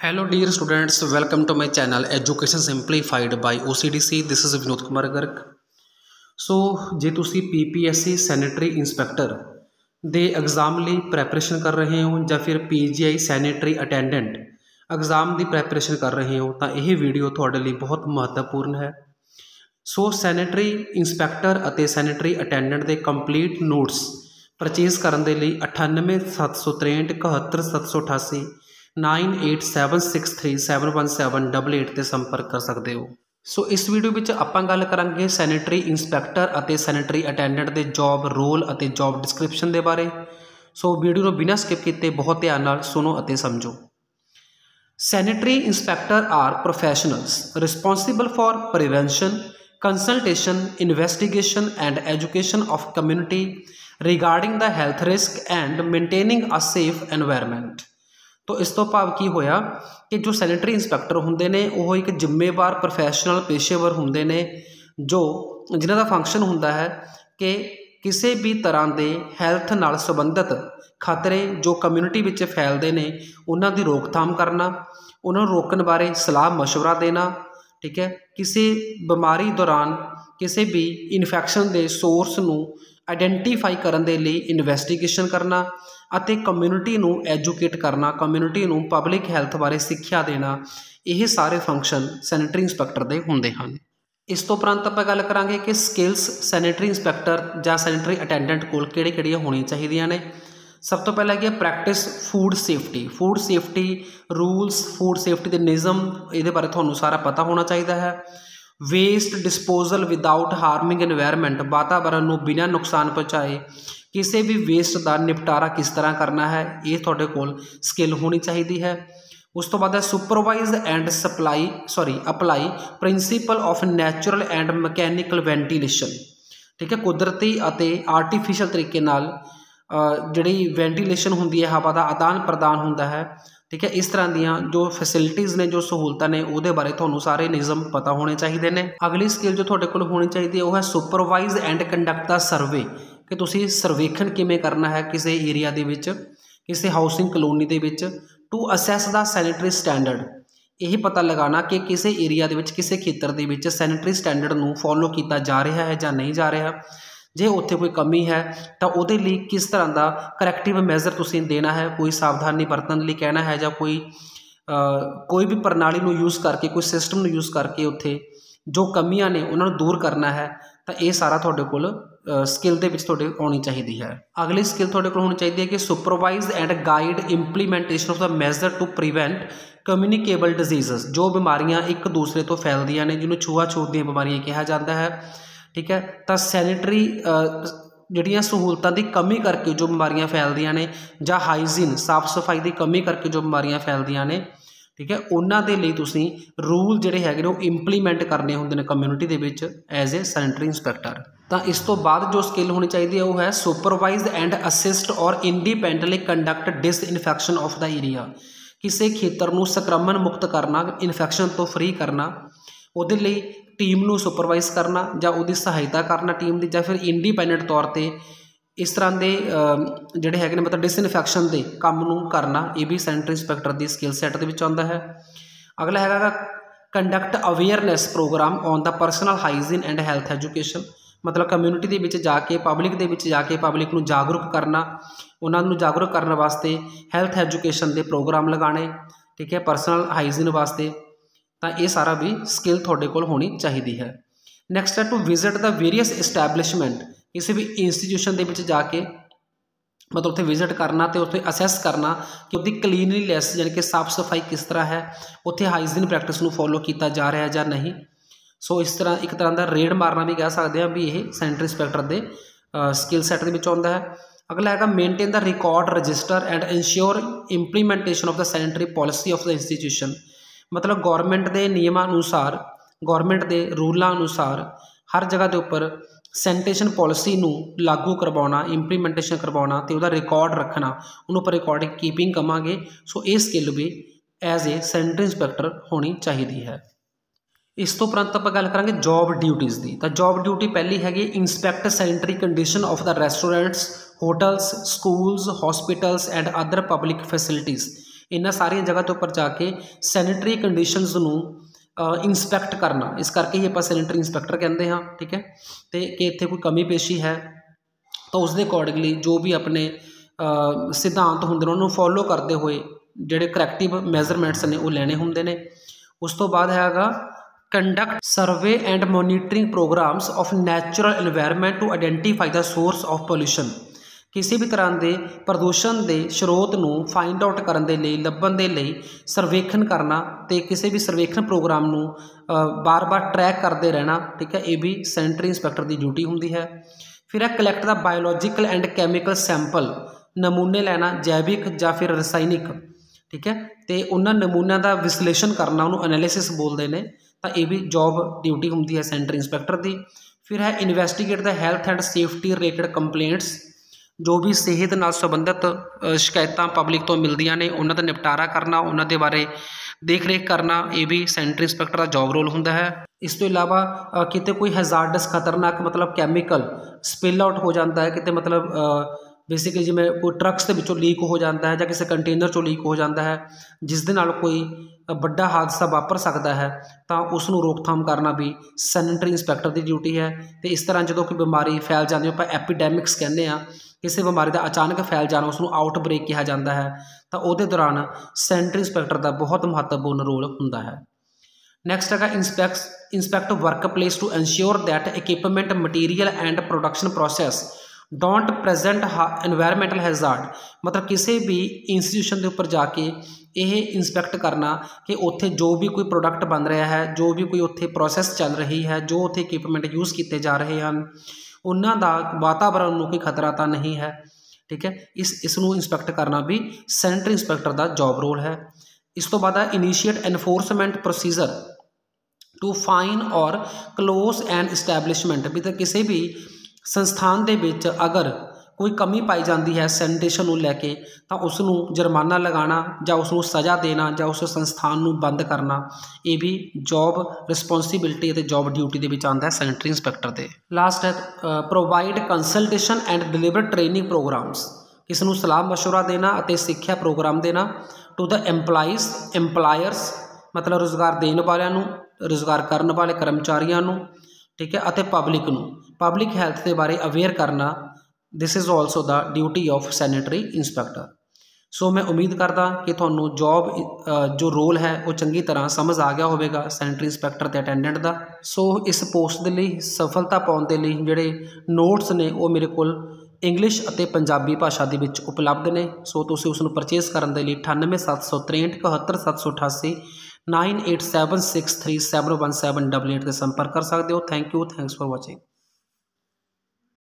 Hello dear students, welcome to my channel Education Simplified by OCDC. This is Vinod Kumar Garg. So ਜੇ ਤੁਸੀਂ PPSC sanitary inspector ਦੇ exam ਲਈ preparation ਕਰ ਰਹੇ ਹੋ ਜਾਂ ਫਿਰ PGI ਸੈਨੇਟਰੀ ਅਟੈਂਡੈਂਟ ਐਗਜ਼ਾਮ ਦੀ ਪ੍ਰੈਪਰੇਸ਼ਨ ਕਰ ਰਹੇ ਹੋ ਤਾਂ ਇਹ ਵੀਡੀਓ ਤੁਹਾਡੇ ਲਈ ਬਹੁਤ ਮਹੱਤਵਪੂਰਨ ਹੈ ਸੋ ਸੈਨੇਟਰੀ ਇੰਸਪੈਕਟਰ ਅਤੇ ਸੈਨੇਟਰੀ ਅਟੈਂਡੈਂਟ ਦੇ ਕੰਪਲੀਟ ਨੋਟਸ ਪਰਚੇਜ਼ ਕਰਨ ਦੇ ਲਈ 98763 71788 9876371788 ਤੇ ਸੰਪਰਕ ਕਰ ਸਕਦੇ ਹੋ ਸੋ ਇਸ ਵੀਡੀਓ ਵਿੱਚ ਆਪਾਂ ਗੱਲ ਕਰਾਂਗੇ ਸੈਨੇਟਰੀ ਇੰਸਪੈਕਟਰ ਅਤੇ ਸੈਨੇਟਰੀ ਅਟੈਂਡੈਂਟ ਦੇ ਜੌਬ ਰੋਲ ਅਤੇ ਜੌਬ ਡਿਸਕ੍ਰਿਪਸ਼ਨ ਦੇ ਬਾਰੇ ਸੋ ਵੀਡੀਓ ਨੂੰ ਬਿਨਾਂ ਸਕਿਪ ਕੀਤੇ ਬਹੁਤ ਧਿਆਨ ਨਾਲ ਸੁਣੋ ਅਤੇ ਸਮਝੋ sanitary inspector are professionals responsible for prevention consultation investigation and education of community regarding the health risk and maintaining a safe environment ਤੋ ਇਸ ਤੋਂ ਭਾਵ ਕੀ ਹੋਇਆ ਕਿ ਜੋ ਸੈਨੇਟਰੀ ਇੰਸਪੈਕਟਰ ਹੁੰਦੇ ਨੇ ਉਹ ਇੱਕ ਜ਼ਿੰਮੇਵਾਰ ਪ੍ਰੋਫੈਸ਼ਨਲ ਪੇਸ਼ੇਵਰ ਹੁੰਦੇ ਨੇ ਜੋ ਜਿਨ੍ਹਾਂ ਦਾ ਫੰਕਸ਼ਨ ਹੁੰਦਾ ਹੈ ਕਿ ਕਿਸੇ ਵੀ ਤਰ੍ਹਾਂ ਦੇ ਹੈਲਥ ਨਾਲ ਸੰਬੰਧਿਤ ਖਤਰੇ ਜੋ ਕਮਿਊਨਿਟੀ ਵਿੱਚ ਫੈਲਦੇ ਨੇ ਉਹਨਾਂ ਦੀ ਰੋਕਥਾਮ ਕਰਨਾ ਉਹਨਾਂ ਨੂੰ ਰੋਕਣ ਬਾਰੇ ਸਲਾਹ مشورہ ਦੇਣਾ ਠੀਕ ਹੈ ਕਿਸੇ ਬਿਮਾਰੀ ਦੌਰਾਨ ਕਿਸੇ ਵੀ ਇਨਫੈਕਸ਼ਨ ਦੇ ਸੋਰਸ ਨੂੰ ਆਇਡੈਂਟੀਫਾਈ ਕਰਨ ਦੇ ਲਈ ਇਨਵੈਸਟੀਗੇਸ਼ਨ ਕਰਨਾ ਅਤੇ ਕਮਿਊਨਿਟੀ ਨੂੰ ਐਜੂਕੇਟ ਕਰਨਾ ਕਮਿਊਨਿਟੀ ਨੂੰ ਪਬਲਿਕ ਹੈਲਥ ਬਾਰੇ ਸਿੱਖਿਆ ਦੇਣਾ, ਇਹ ਸਾਰੇ ਫੰਕਸ਼ਨ ਸੈਨੇਟਰੀ ਇੰਸਪੈਕਟਰ ਦੇ ਹੁੰਦੇ ਹਨ। ਇਸ ਤੋਂ ਉਪਰੰਤ ਆਪਾਂ ਗੱਲ ਕਰਾਂਗੇ ਕਿ ਸਕਿੱਲਸ ਸੈਨੇਟਰੀ ਇੰਸਪੈਕਟਰ ਜਾਂ ਸੈਨੇਟਰੀ ਅਟੈਂਡੈਂਟ ਕੋਲ ਕਿਹੜੇ ਕਿਹੜੀਆਂ ਹੋਣੀਆਂ ਚਾਹੀਦੀਆਂ ਨੇ। ਸਭ ਤੋਂ ਪਹਿਲਾਂ ਕੀ ਹੈ practice food safety food safety rules food safety ਦੇ ਨਿਯਮ, ਇਹਦੇ ਬਾਰੇ ਤੁਹਾਨੂੰ ਸਾਰਾ ਪਤਾ ਹੋਣਾ ਚਾਹੀਦਾ ਹੈ। Waste disposal without harming environment ਵਾਤਾਵਰਣ ਨੂੰ ਬਿਨਾਂ ਨੁਕਸਾਨ ਪਹੁੰਚਾਏ, ਕਿਸੇ ਵੀ ਵੇਸਟ ਦਾ ਨਿਪਟਾਰਾ ਕਿਸ ਤਰ੍ਹਾਂ ਕਰਨਾ ਹੈ, ਇਹ ਤੁਹਾਡੇ ਕੋਲ ਸਕਿੱਲ ਹੋਣੀ ਚਾਹੀਦੀ ਹੈ। ਉਸ ਤੋਂ ਬਾਅਦ ਹੈ supervise and supply sorry apply principle of natural and mechanical ventilation ਠੀਕ ਹੈ, ਕੁਦਰਤੀ ਅਤੇ ਆਰਟੀਫੀਸ਼ੀਅਲ ਤਰੀਕੇ ਨਾਲ ਜਿਹੜੀ ਵੈਂਟੀਲੇਸ਼ਨ ਹੁੰਦੀ ਹੈ, ਹਵਾ ਦਾ ਆਦਾਨ ਪ੍ਰਦਾਨ ਹੁੰਦਾ ਹੈ ਠੀਕ ਹੈ, ਇਸ ਤਰ੍ਹਾਂ ਦੀਆਂ ਜੋ ਫੈਸਿਲਿਟੀਆਂ ਨੇ, ਜੋ ਸਹੂਲਤਾਂ ਨੇ, ਉਹਦੇ ਬਾਰੇ ਤੁਹਾਨੂੰ ਸਾਰੇ ਨਿਯਮ ਪਤਾ ਹੋਣੇ ਚਾਹੀਦੇ ਨੇ। ਅਗਲੀ ਸਕਿੱਲ ਜੋ ਤੁਹਾਡੇ ਕੋਲ ਹੋਣੀ ਚਾਹੀਦੀ ਹੈ, ਉਹ ਹੈ supervise and conduct the survey ਕਿ ਤੁਸੀਂ ਸਰਵੇਖਣ ਕਿਵੇਂ ਕਰਨਾ ਹੈ ਕਿਸੇ ਏਰੀਆ ਦੇ ਵਿੱਚ, ਕਿਸੇ ਹਾਊਸਿੰਗ ਕਲੋਨੀ ਦੇ ਵਿੱਚ to assess the sanitary standard ਇਹ ਪਤਾ ਲਗਾਉਣਾ ਕਿ ਕਿਸੇ ਏਰੀਆ ਦੇ ਵਿੱਚ, ਕਿਸੇ ਖੇਤਰ ਦੇ ਵਿੱਚ ਸੈਨੀਟਰੀ ਸਟੈਂਡਰਡ ਨੂੰ ਫੋਲੋ ਕੀਤਾ ਜਾ ਰਿਹਾ ਹੈ ਜਾਂ ਨਹੀਂ ਜਾ ਰਿਹਾ। ਜੇ ਉੱਥੇ ਕੋਈ ਕਮੀ ਹੈ, ਤਾਂ ਉਹਦੇ ਲਈ ਕਿਸ ਤਰ੍ਹਾਂ ਦਾ ਕਰੈਕਟਿਵ ਮੈਜ਼ਰ ਤੁਸੀਂ ਦੇਣਾ ਹੈ? ਕੋਈ ਸਾਵਧਾਨੀ ਵਰਤਣ ਲਈ ਕਹਿਣਾ ਹੈ ਜਾਂ ਕੋਈ ਕੋਈ ਵੀ ਪ੍ਰਣਾਲੀ ਨੂੰ ਯੂਜ਼ ਕਰਕੇ, ਕੋਈ ਸਿਸਟਮ ਨੂੰ ਯੂਜ਼ ਕਰਕੇ ਉੱਥੇ ਜੋ ਕਮੀਆਂ ਨੇ ਉਹਨਾਂ ਨੂੰ ਦੂਰ ਕਰਨਾ ਹੈ, ਤਾਂ ਇਹ ਸਾਰਾ ਤੁਹਾਡੇ ਕੋਲ ਸਕਿੱਲ ਦੇ ਵਿੱਚ ਤੁਹਾਡੇ ਆਉਣੀ ਚਾਹੀਦੀ ਹੈ। ਅਗਲੀ ਸਕਿੱਲ ਤੁਹਾਡੇ ਕੋਲ ਹੋਣੀ ਚਾਹੀਦੀ ਹੈ ਕਿ supervise and guide implementation of the measure to prevent communicable diseases ਜੋ ਬਿਮਾਰੀਆਂ ਇੱਕ ਦੂਸਰੇ ਤੋਂ ਫੈਲਦੀਆਂ ਨੇ, ਜਿਹਨੂੰ ਛੂਆ-ਛੂਤ ਦੀਆਂ ਬਿਮਾਰੀਆਂ ਕਿਹਾ ਜਾਂਦਾ ਹੈ। ਠੀਕ ਹੈ? ਤਾਂ ਸੈਨੀਟਰੀ ਜਿਹੜੀਆਂ ਸਹੂਲਤਾਂ ਦੀ ਕਮੀ ਕਰਕੇ ਜੋ ਬਿਮਾਰੀਆਂ ਫੈਲਦੀਆਂ ਨੇ ਜਾਂ ਹਾਈਜੀਨ ਸਾਫ਼ ਸਫ਼ਾਈ ਦੀ ਕਮੀ ਕਰਕੇ ਜੋ ਬਿਮਾਰੀਆਂ ਫੈਲਦੀਆਂ ਨੇ, ਠੀਕ ਹੈ? ਉਹਨਾਂ ਦੇ ਲਈ ਤੁਸੀਂ ਰੂਲ ਜਿਹੜੇ ਹੈਗੇ ਨੇ ਉਹ ਇੰਪਲੀਮੈਂਟ ਕਰਨੇ ਹੁੰਦੇ ਨੇ ਕਮਿਊਨਿਟੀ ਦੇ ਵਿੱਚ ਐਜ਼ ਅ ਸੈਨੇਟਰੀ ਇੰਸਪੈਕਟਰ ਤਾਂ ਇਸ ਤੋਂ ਬਾਅਦ ਜੋ ਸਕਿੱਲ ਹੋਣੀ ਚਾਹੀਦੀ ਹੈ ਉਹ ਹੈ supervised and assist or independently conduct disinfection of the area ਕਿਸੇ ਖੇਤਰ ਨੂੰ ਸੰਕਰਮਣ ਮੁਕਤ ਕਰਨਾ ਇਨਫੈਕਸ਼ਨ ਤੋਂ ਫ੍ਰੀ ਕਰਨਾ ਉਹਦੇ ਲਈ ਟੀਮ ਨੂੰ ਸੁਪਰਵਾਈਜ਼ ਕਰਨਾ ਜਾਂ ਉਹਦੀ ਸਹਾਇਤਾ ਕਰਨਾ ਟੀਮ ਦੀ ਜਾਂ ਫਿਰ ਇੰਡੀਪੈਂਡੈਂਟ ਤੌਰ ਤੇ ਇਸ ਤਰ੍ਹਾਂ ਦੇ ਜਿਹੜੇ ਹੈਗੇ ਨੇ ਮਤਲਬ ਡਿਸਇਨਫੈਕਸ਼ਨ ਦੇ ਕੰਮ ਨੂੰ ਕਰਨਾ, ਇਹ ਵੀ ਸੈਂਟਰ ਇੰਸਪੈਕਟਰ ਦੀ ਸਕਿੱਲ ਸੈੱਟ ਦੇ ਵਿੱਚ ਆਉਂਦਾ ਹੈ। ਅਗਲਾ ਹੈਗਾ conduct awareness programme on the personal hygiene and health education ਮਤਲਬ ਕਮਿਊਨਿਟੀ ਦੇ ਵਿੱਚ ਜਾ ਕੇ ਪਬਲਿਕ ਦੇ ਵਿੱਚ ਜਾ ਕੇ ਪਬਲਿਕ ਨੂੰ ਜਾਗਰੂਕ ਕਰਨਾ, ਉਹਨਾਂ ਨੂੰ ਜਾਗਰੂਕ ਕਰਨ ਵਾਸਤੇ ਹੈਲਥ ਐਜੂਕੇਸ਼ਨ ਦੇ ਪ੍ਰੋਗਰਾਮ ਲਗਾਣੇ ਠੀਕ ਹੈ ਪਰਸਨਲ ਹਾਈਜੀਨ ਵਾਸਤੇ। ਤਾਂ ਇਹ ਸਾਰਾ ਵੀ ਸਕਿੱਲ ਤੁਹਾਡੇ ਕੋਲ ਹੋਣੀ ਚਾਹੀਦੀ ਹੈ। ਨੈਕਸਟ ਹੈ to visit the various establishment ਕਿਸੇ ਵੀ ਇੰਸਟੀਟਿਊਸ਼ਨ ਦੇ ਵਿੱਚ ਜਾ ਕੇ ਮਤਲਬ ਉੱਥੇ ਵਿਜ਼ਿਟ ਕਰਨਾ ਤੇ ਉੱਥੇ ਅਸੈਸ ਕਰਨਾ ਕਿ ਉਹਦੀ ਕਲੀਨਲੀਨੈਸ ਯਾਨੀ ਕਿ ਸਾਫ਼ ਸਫ਼ਾਈ ਕਿਸ ਤਰ੍ਹਾਂ ਹੈ, ਉੱਥੇ ਹਾਈਜੀਨ ਪ੍ਰੈਕਟਿਸ ਨੂੰ ਫੋਲੋ ਕੀਤਾ ਜਾ ਰਿਹਾ ਜਾਂ ਨਹੀਂ। ਸੋ ਇਸ ਤਰ੍ਹਾਂ ਇੱਕ ਤਰ੍ਹਾਂ ਦਾ ਰੇਡ ਮਾਰਨਾ ਵੀ ਕਹਿ ਸਕਦੇ ਹਾਂ ਵੀ ਇਹ ਸੈਂਟਰ ਇੰਸਪੈਕਟਰ ਦੇ ਸਕਿੱਲ ਸੈੱਟ ਦੇ ਵਿੱਚ ਆਉਂਦਾ ਹੈ। ਅਗਲਾ ਹੈਗਾ maintain the record register and ensure implementation of the sanitary policy of the institution ਮਤਲਬ ਗੌਰਮੈਂਟ ਦੇ ਨਿਯਮਾਂ ਅਨੁਸਾਰ ਗੌਰਮੈਂਟ ਦੇ ਰੂਲਾਂ ਅਨੁਸਾਰ ਹਰ ਜਗ੍ਹਾ ਦੇ ਉੱਪਰ ਸੈਨੀਟੇਸ਼ਨ ਪਾਲਿਸੀ ਨੂੰ ਲਾਗੂ ਕਰਵਾਉਣਾ ਇੰਪਲੀਮੈਂਟੇਸ਼ਨ ਕਰਵਾਉਣਾ ਤੇ ਉਹਦਾ ਰਿਕਾਰਡ ਰੱਖਣਾ, ਉਹਨੂੰ ਆਪਾਂ ਰਿਕਾਰਡਿੰਗ ਕੀਪਿੰਗ ਕਵਾਂਗੇ। ਸੋ ਇਹ ਸਕਿੱਲ ਵੀ ਐਜ਼ ਏ ਸੈਨੀਟਰੀ ਇੰਸਪੈਕਟਰ ਹੋਣੀ ਚਾਹੀਦੀ ਹੈ। ਇਸ ਤੋਂ ਉਪਰੰਤ ਆਪਾਂ ਗੱਲ ਕਰਾਂਗੇ ਜੌਬ ਡਿਊਟੀਆਂ ਦੀ। ਤਾਂ ਜੌਬ ਡਿਊਟੀ ਪਹਿਲੀ ਹੈਗੀ inspect sanitary condition of the restaurants hotels schools hospitals and other public facilities ਇਹਨਾਂ ਸਾਰੀਆਂ ਜਗ੍ਹਾ ਤੋਂ ਉੱਪਰ ਜਾ ਕੇ ਸੈਨੀਟਰੀ ਕੰਡੀਸ਼ਨਸ ਨੂੰ ਇਨਸਪੈਕਟ ਕਰਨਾ। ਇਸ ਕਰਕੇ ਹੀ ਆਪਾਂ ਸੈਨੀਟਰੀ ਇਨਸਪੈਕਟਰ ਕਹਿੰਦੇ ਹਾਂ, ਠੀਕ ਹੈ? ਤੇ ਕਿ ਇੱਥੇ ਕੋਈ ਕਮੀ ਪੇਸ਼ੀ ਹੈ, ਤਾਂ ਉਸ ਦੇ ਅਕੋਰਡਿੰਗਲੀ ਜੋ ਵੀ ਆਪਣੇ ਸਿਧਾਂਤ ਹੁੰਦੇ ਨੇ, ਉਹਨੂੰ ਫੋਲੋ ਕਰਦੇ ਹੋਏ ਜਿਹੜੇ ਕਰੈਕਟਿਵ ਮੈਜ਼ਰਮੈਂਟਸ ਨੇ, ਉਹ ਲੈਣੇ ਹੁੰਦੇ ਨੇ। ਉਸ ਤੋਂ ਬਾਅਦ ਹੈਗਾ conduct survey and monitoring programmes of natural environment to identify the source of pollution ਕਿਸੇ ਵੀ ਤਰ੍ਹਾਂ ਦੇ ਪ੍ਰਦੂਸ਼ਣ ਦੇ ਸਰੋਤ ਨੂੰ ਫਾਈਂਡ ਆਊਟ ਕਰਨ ਦੇ ਲਈ, ਲੱਭਣ ਦੇ ਲਈ ਸਰਵੇਖਣ ਕਰਨਾ ਤੇ ਕਿਸੇ ਵੀ ਸਰਵੇਖਣ ਪ੍ਰੋਗਰਾਮ ਨੂੰ ਬਾਰ-ਬਾਰ ਟਰੈਕ ਕਰਦੇ ਰਹਿਣਾ, ਠੀਕ ਹੈ, ਇਹ ਵੀ ਸੈਂਟਰੀ ਇੰਸਪੈਕਟਰ ਦੀ ਡਿਊਟੀ ਹੁੰਦੀ ਹੈ। ਫਿਰ ਹੈ collect the biological and chemical sample ਨਮੂਨੇ ਲੈਣਾ, ਜੈਵਿਕ ਜਾਂ ਫਿਰ ਰਸਾਇਣਿਕ, ਠੀਕ ਹੈ, ਤੇ ਉਹਨਾਂ ਨਮੂਨਿਆਂ ਦਾ ਵਿਸ਼ਲੇਸ਼ਣ ਕਰਨਾ, ਉਹਨੂੰ ਐਨਾਲਿਸਿਸ ਬੋਲਦੇ ਨੇ, ਤਾਂ ਇਹ ਵੀ ਜੌਬ ਡਿਊਟੀ ਹੁੰਦੀ ਹੈ ਸੈਂਟਰ ਇੰਸਪੈਕਟਰ ਦੀ। ਫਿਰ ਹੈ investigate the health and safety related complaints ਜੋ ਵੀ ਸਿਹਤ ਨਾਲ ਸੰਬੰਧਿਤ ਸ਼ਿਕਾਇਤਾਂ ਪਬਲਿਕ ਤੋਂ ਮਿਲਦੀਆਂ ਨੇ, ਉਹਨਾਂ ਦਾ ਨਿਪਟਾਰਾ ਕਰਨਾ, ਉਹਨਾਂ ਦੇ ਬਾਰੇ ਦੇਖ ਰੇਖ ਕਰਨਾ, ਇਹ ਵੀ ਸੈਂਟਰ ਇੰਸਪੈਕਟਰ ਦਾ ਜੌਬ ਰੋਲ ਹੁੰਦਾ ਹੈ। ਇਸ ਤੋਂ ਇਲਾਵਾ ਕਿਤੇ ਕੋਈ ਹੈਜ਼ਾਰਡਸ ਖਤਰਨਾਕ ਮਤਲਬ ਕੈਮੀਕਲ ਸਪਿਲ ਆਊਟ ਹੋ ਜਾਂਦਾ ਹੈ, ਕਿਤੇ ਮਤਲਬ ਬੇਸਿਕਲੀ ਜਿਵੇਂ ਕੋਈ ਟਰੱਕਸ ਦੇ ਵਿੱਚੋਂ ਲੀਕ ਹੋ ਜਾਂਦਾ ਹੈ ਜਾਂ ਕਿਸੇ ਕੰਟੇਨਰ ਚੋਂ ਲੀਕ ਹੋ ਜਾਂਦਾ ਹੈ, ਜਿਸ ਦੇ ਨਾਲ ਕੋਈ ਵੱਡਾ ਹਾਦਸਾ ਵਾਪਰ ਸਕਦਾ ਹੈ, ਤਾਂ ਉਸ ਨੂੰ ਰੋਕਥਾਮ ਕਰਨਾ ਵੀ ਸੈਨੇਟਰੀ ਇੰਸਪੈਕਟਰ ਦੀ ਡਿਊਟੀ ਹੈ। ਤੇ ਇਸ ਤਰ੍ਹਾਂ ਜਦੋਂ ਕੋਈ ਬਿਮਾਰੀ ਫੈਲ ਜਾਂਦੀ ਹੈ, ਆਪਾਂ ਐਪੀਡੈਮਿਕਸ ਕਹਿੰਦੇ ਆ ਕਿਸੇ ਬਿਮਾਰੀ ਦਾ ਅਚਾਨਕ ਫੈਲ ਜਾਣਾ ਉਸ ਨੂੰ ਆਊਟਬ੍ਰੇਕ ਕਿਹਾ ਜਾਂਦਾ ਹੈ, ਤਾਂ ਉਹਦੇ ਦੌਰਾਨ ਸੈਨੇਟਰੀ ਇੰਸਪੈਕਟਰ ਦਾ ਬਹੁਤ ਮਹੱਤਵਪੂਰਨ ਰੋਲ ਹੁੰਦਾ ਹੈ। ਨੈਕਸਟ ਹੈਗਾ inspect inspect workplace to ensure that equipment material and production process don't present environmental hazard ਮਤਲਬ ਕਿਸੇ ਵੀ ਇੰਸਟੀਟਿਊਸ਼ਨ ਦੇ ਉੱਪਰ ਜਾ ਕੇ ਇਹ ਇਨਸਪੈਕਟ ਕਰਨਾ ਕਿ ਉੱਥੇ ਜੋ ਵੀ ਕੋਈ ਪ੍ਰੋਡਕਟ ਬਣ ਰਿਹਾ ਹੈ, ਜੋ ਵੀ ਕੋਈ ਉੱਥੇ ਪ੍ਰੋਸੈਸ ਚੱਲ ਰਹੀ ਹੈ, ਜੋ ਉੱਥੇ ਇਕਵਿਪਮੈਂਟ ਯੂਜ਼ ਕੀਤੇ ਜਾ ਰਹੇ ਹਨ, ਉਹਨਾਂ ਦਾ ਵਾਤਾਵਰਣ ਨੂੰ ਕੋਈ ਖਤਰਾ ਤਾਂ ਨਹੀਂ ਹੈ, ਠੀਕ ਹੈ? ਇਸ ਇਸ ਨੂੰ ਇਨਸਪੈਕਟ ਕਰਨਾ ਵੀ ਸੈਂਟਰ ਇਨਸਪੈਕਟਰ ਦਾ ਜੌਬ ਰੋਲ ਹੈ। ਇਸ ਤੋਂ ਬਾਅਦ ਹੈ initiate enforcement procedure to fine or close and establishment ਵੀ ਤਾਂ ਕਿਸੇ ਵੀ ਸੰਸਥਾਨ ਦੇ ਵਿੱਚ ਅਗਰ ਕੋਈ ਕਮੀ ਪਾਈ ਜਾਂਦੀ ਹੈ ਸੈਨੀਟੇਸ਼ਨ ਨੂੰ ਲੈ ਕੇ ਤਾਂ ਉਸ ਨੂੰ ਜੁਰਮਾਨਾ ਲਗਾਉਣਾ ਜਾਂ ਉਸ ਨੂੰ ਸਜ਼ਾ ਦੇਣਾ ਜਾਂ ਉਸ ਸੰਸਥਾਨ ਨੂੰ ਬੰਦ ਕਰਨਾ ਇਹ ਵੀ ਜੌਬ ਰਿਸਪੌਂਸਿਬਿਲਟੀ ਅਤੇ ਜੌਬ ਡਿਊਟੀ ਦੇ ਵਿੱਚ ਆਉਂਦਾ ਹੈ ਸੈਨੀਟਰੀ ਇੰਸਪੈਕਟਰ ਦੇ ਲਾਸਟ ਹੈ provide consultation and deliver training programs ਕਿਸ ਨੂੰ ਸਲਾਹ مشورہ ਦੇਣਾ ਅਤੇ ਸਿੱਖਿਆ ਪ੍ਰੋਗਰਾਮ ਦੇਣਾ ਟੂ ਦਾ EMPLOYEES EMPLOYERS ਮਤਲਬ ਰੋਜ਼ਗਾਰ ਦੇਣ ਵਾਲਿਆਂ ਨੂੰ ਰੋਜ਼ਗਾਰ ਕਰਨ ਵਾਲੇ ਕਰਮਚਾਰੀਆਂ ਨੂੰ ਠੀਕ ਹੈ ਅਤੇ ਪਬਲਿਕ ਨੂੰ ਪਬਲਿਕ ਹੈਲਥ ਦੇ ਬਾਰੇ ਅਵੇਅਰ ਕਰਨਾ this is also the duty of sanitary inspector so ਮੈਂ ਉਮੀਦ ਕਰਦਾ ਕਿ ਤੁਹਾਨੂੰ ਜੌਬ ਜੋ ਰੋਲ ਹੈ, ਉਹ ਚੰਗੀ ਤਰ੍ਹਾਂ ਸਮਝ ਆ ਗਿਆ ਹੋਵੇਗਾ ਸੈਨੇਟਰੀ ਇਨਸਪੈਕਟਰ ਤੇ ਅਟੈਂਡੈਂਟ ਦਾ। ਸੋ ਇਸ ਪੋਸਟ ਦੇ ਲਈ, ਸਫਲਤਾ ਪਾਉਣ ਦੇ ਲਈ ਜਿਹੜੇ ਨੋਟਸ ਨੇ, ਉਹ ਮੇਰੇ ਕੋਲ ਇੰਗਲਿਸ਼ ਅਤੇ ਪੰਜਾਬੀ ਭਾਸ਼ਾ ਦੇ ਵਿੱਚ ਉਪਲਬਧ ਨੇ। ਸੋ ਤੁਸੀਂ ਉਸ ਨੂੰ ਪਰਚੇਸ ਕਰਨ ਦੇ ਲਈ 9876371788 9876371788 ਤੇ ਸੰਪਰਕ ਕਰ ਸਕਦੇ ਹੋ। Thank you thanks for watching